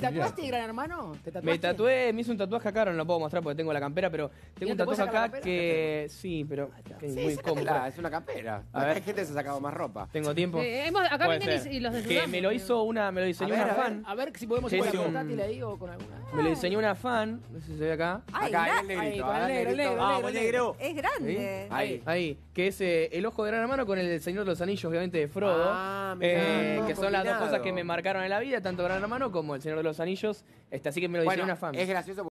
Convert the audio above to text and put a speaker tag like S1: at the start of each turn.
S1: ¿Tatuaste Gran Hermano? ¿Te
S2: Me tatué, me hice un tatuaje acá, ahora no lo puedo mostrar porque tengo la campera, pero tengo
S1: ¿Y
S2: un
S1: te
S2: tatuaje
S1: la
S2: acá que. Sí, pero que es
S3: Sí,
S2: muy cómodo.
S3: es una campera.
S2: A ver.
S3: Hay gente que se ha sacado más ropa.
S2: Tengo tiempo.
S4: Hemos- acá vienen y- y los
S2: Que
S4: desnudamos,
S2: me lo hizo una, me lo diseñó
S3: A ver,
S2: una
S3: a ver.
S2: fan.
S1: A ver si podemos ir con
S2: un-
S1: portátil ahí o con alguna.
S2: Me lo diseñó una fan, no sé si se ve acá.
S5: Ay,
S3: Acá, el negrito.
S1: El negro,
S3: negrito. Vamos,
S5: es grande.
S3: Ahí.
S2: Ahí, que es eh, el ojo de Gran Hermano con el Señor de los Anillos, obviamente, de Frodo.
S3: Ah,
S2: eh, que son las dos cosas que me marcaron en la vida, tanto Gran Hermano como el Señor de los Anillos. Este, así que me lo
S3: Bueno,
S2: una fan.
S3: es gracioso